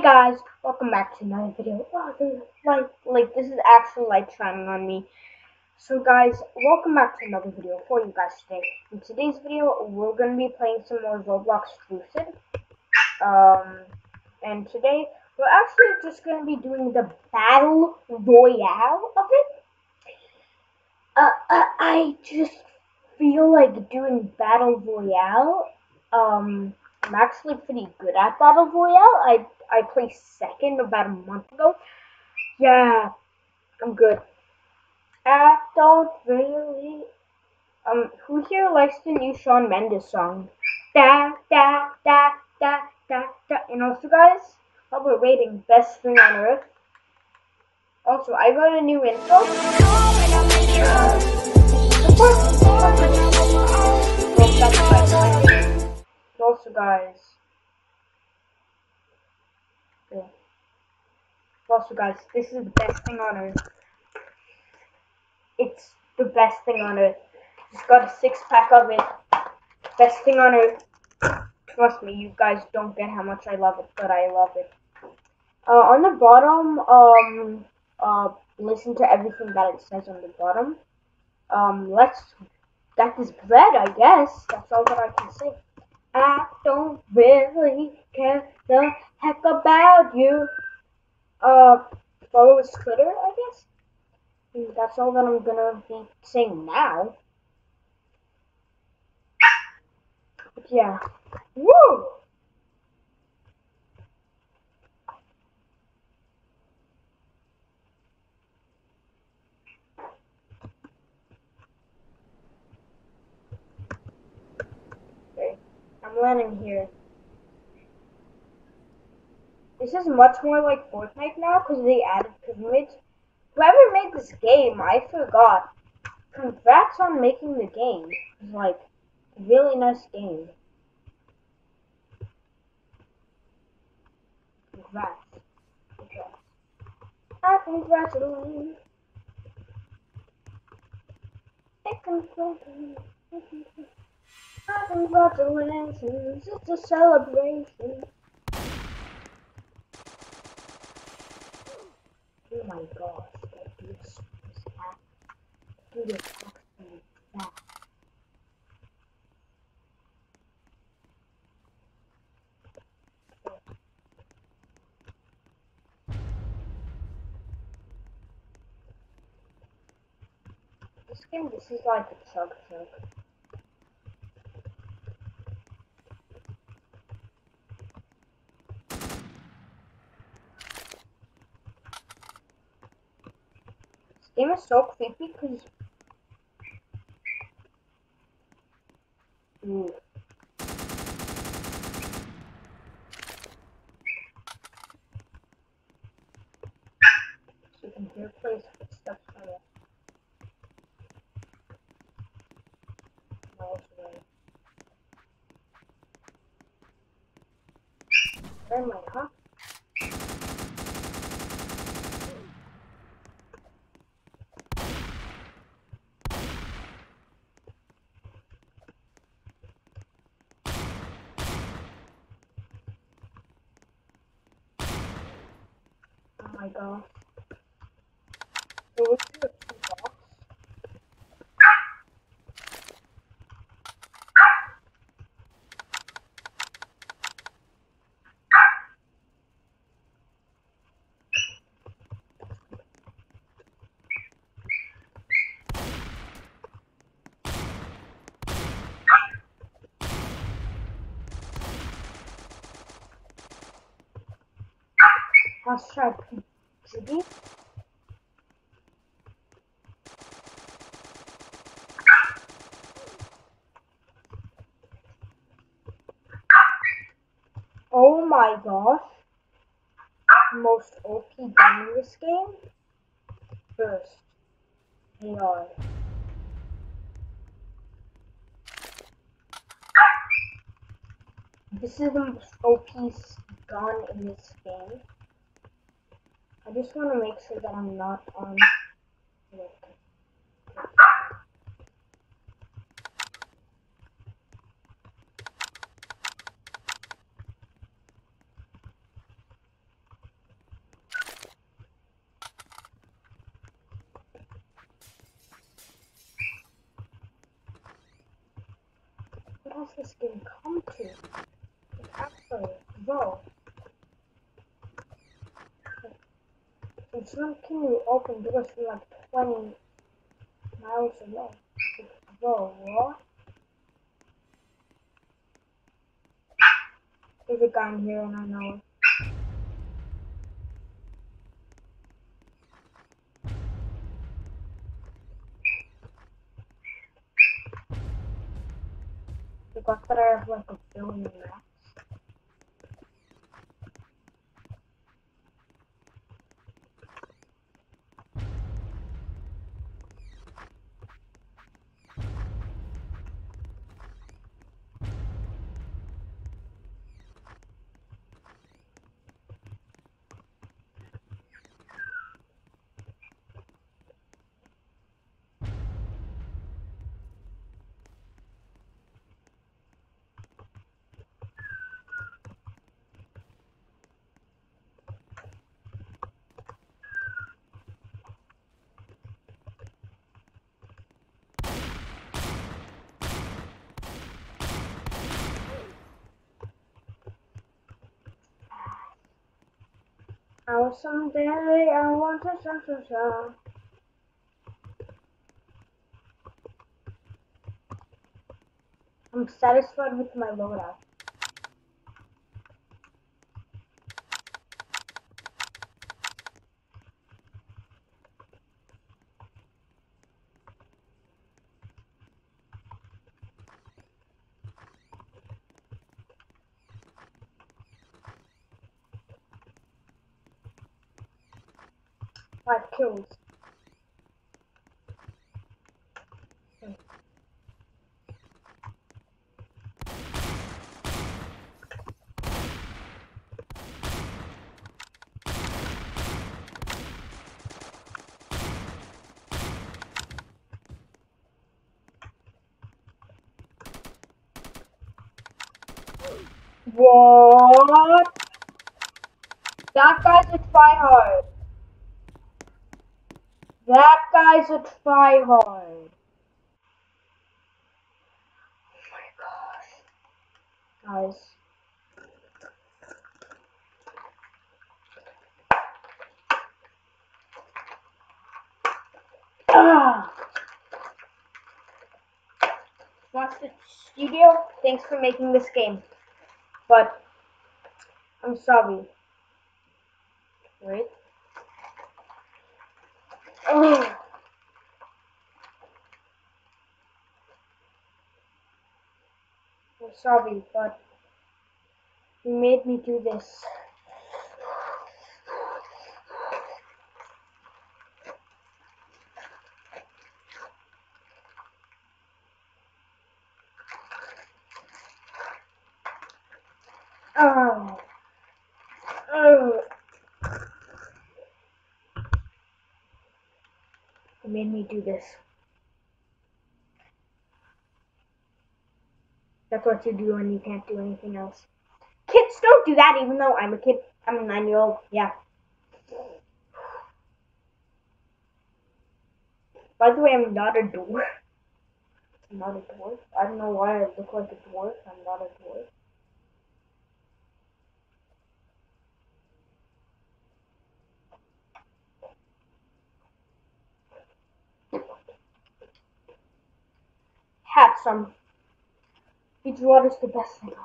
Hey guys, welcome back to another video. Light, like this is actually light shining on me. So guys, welcome back to another video for you guys today. In today's video, we're gonna be playing some more Roblox Strucid. Um, and today we're actually just gonna be doing the battle royale of it. Uh, uh I just feel like doing battle royale. Um, I'm actually pretty good at battle royale. I I placed second about a month ago. Yeah, I'm good. I don't really. Um, who here likes the new Shawn Mendes song? Da da da da da da. And also, guys, while we're best thing on earth. Also, I got a new intro. Also, guys. Also, guys, this is the best thing on earth. It's the best thing on earth. Just got a six pack of it. Best thing on earth. Trust me, you guys don't get how much I love it, but I love it. Uh, on the bottom, um, uh, listen to everything that it says on the bottom. Um, let's get this bread, I guess. That's all that I can say. I don't really care the heck about you. Uh, follow his Twitter, I guess. And that's all that I'm gonna be saying now. But yeah. Woo! Okay, I'm landing here. This is much more like Fortnite now because they added pyramids. Whoever made this game, I forgot. Congrats on making the game. It's like a really nice game. Congrats. Congrats. I congratulate. I congratulate. I. It's a celebration. Oh my gosh, that dude is fat. Dude is actually fat. This game, this is like a chug chug. Game is so creepy because. So you can hear footsteps? Oh my god. So what's the Oh my gosh. Most OP gun in this game. First, AR. This is the most OP gun in this game. I just want to make sure that I'm not on. What has this game come to? It's actually, though. Can you open doors from like 20 miles away? Bro, what? There's a guy in here and I know it. That I have like a billion rats. How someday I want to shine, shine, shine. I'm satisfied with my loadout. Kills. What? That guy's a tryhard. That guy's a tryhard. Oh my gosh. Guys. Ah. Monster Studio, thanks for making this game. But I'm sorry. Wait. Oh. I'm sorry, but you made me do this. Oh. Oh. You made me do this. That's what you do when you can't do anything else. Kids don't do that even though I'm a kid. I'm a nine year old. Yeah. By the way, I'm not a dwarf. I'm not a dwarf. I don't know why I look like a dwarf. I'm not a dwarf. Had some. Beach water's the best thing ever.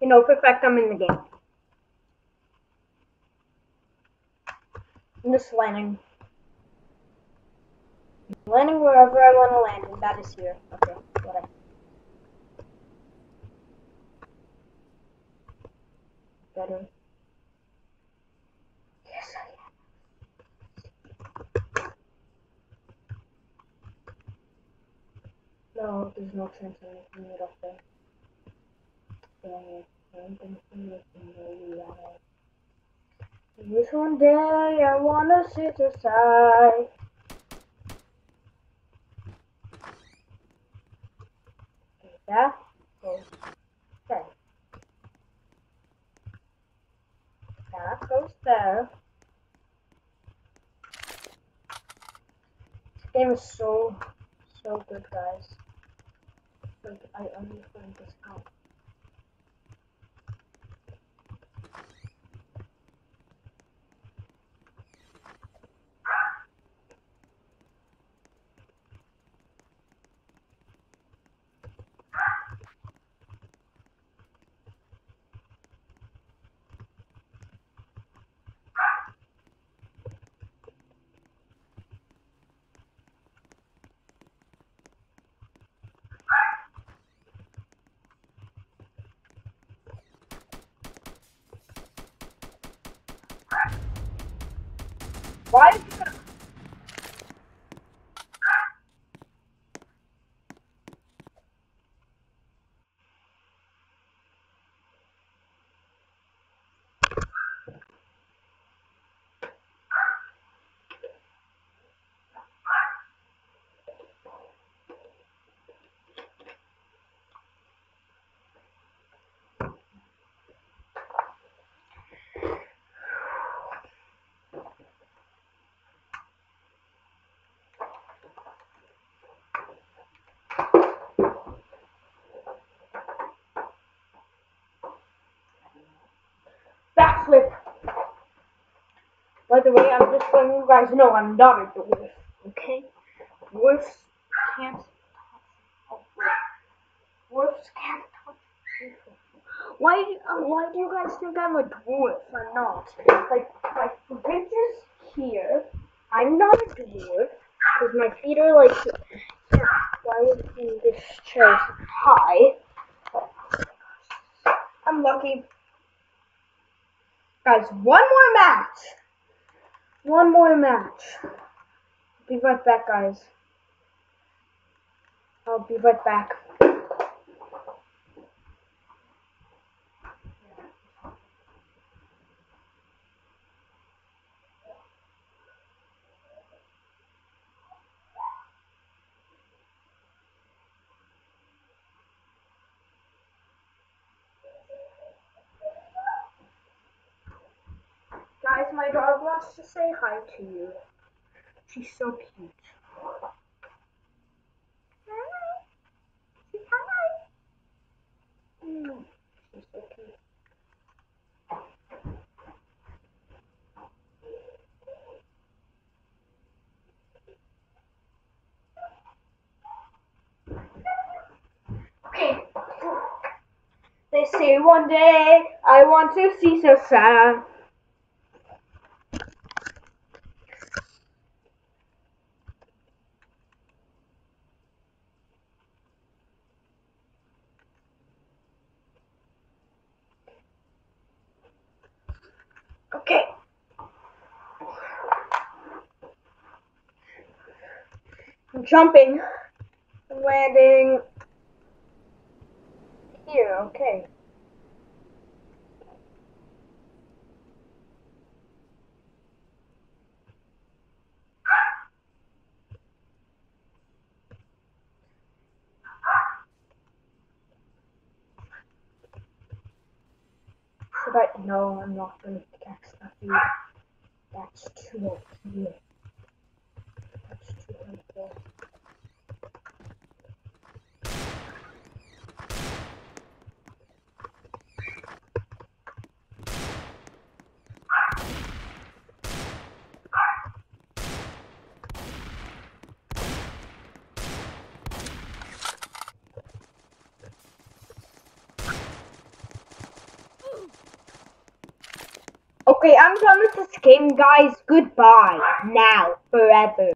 You know, for fact, I'm in the game. I'm just landing. Landing wherever I want to land, and that is here. Okay, whatever. Better. Yes, I am. No, there's no chance of making it up there. One day I wanna sit aside. Goes there. That goes there. game is so, so good, guys. Like, I only find this out. Why is it backflip? By the way, I'm just letting you guys know I'm not a dwarf, okay? Dwarfs can't touch Dwarfs can't touch people. Why, uh, why do you guys think I'm a dwarf or not? Like, my bridge is here. I'm not a dwarf because my feet are like, yeah, why would this chair high? I'm lucky. Guys, one more match. One more match. Be right back, guys. I'll be right back. Guys, my dog wants to say hi to you. She's so cute. Hi. Hi. They say one day I want to see so sad. Okay. I'm jumping. I'm landing here, okay. Should? No, I'm not gonna pickaxe that. That's too OP. Okay, I'm done with this game, guys. Goodbye. Now. Forever.